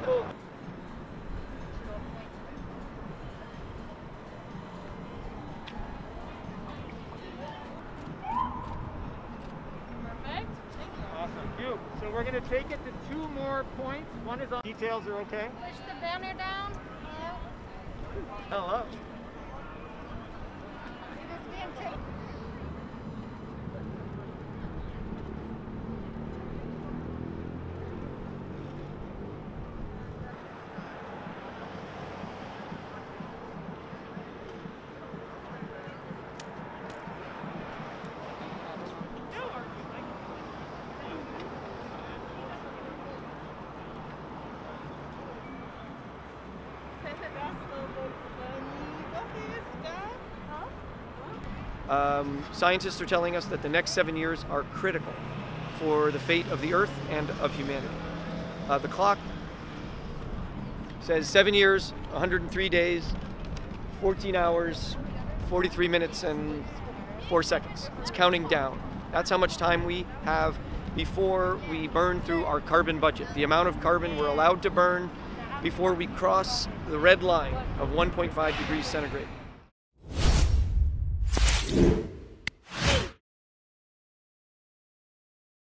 people. Perfect. Thank you. Awesome. You. So we're gonna take it to two more points. One is on. Details are okay. Push the banner down. Hello. Um, scientists are telling us that the next seven years are critical for the fate of the Earth and of humanity. Uh, the clock says seven years, 103 days, 14 hours, 43 minutes, and four seconds. It's counting down. That's how much time we have before we burn through our carbon budget, the amount of carbon we're allowed to burn before we cross the red line of 1.5 degrees centigrade. Thank you.